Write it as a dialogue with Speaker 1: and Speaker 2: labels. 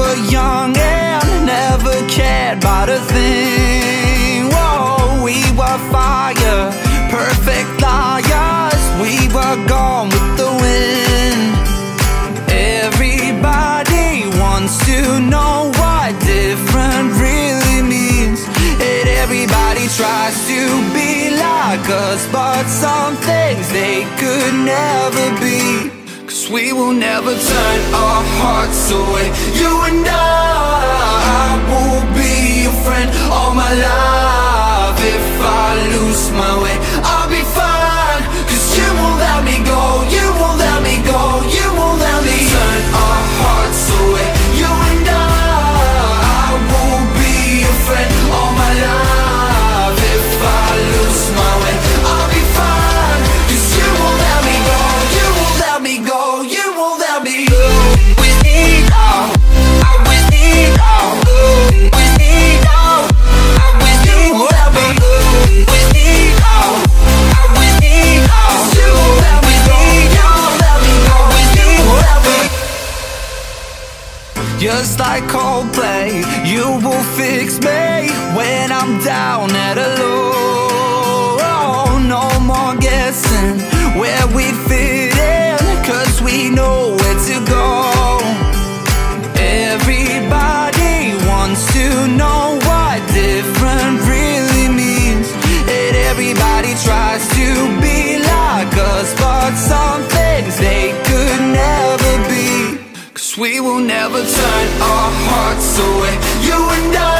Speaker 1: were young and never cared about a thing. Whoa, we were fire, perfect liars. We were gone with the wind. Everybody wants to know what different really means. And everybody tries to be like us, but some things they could never be. We will never turn our hearts away. Just like Coldplay, you will fix me when I'm down at a low. No more guessing where we fit in, cause we know where to go. Everybody wants to know what different We will never turn our hearts away. You and I,